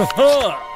Ha ha!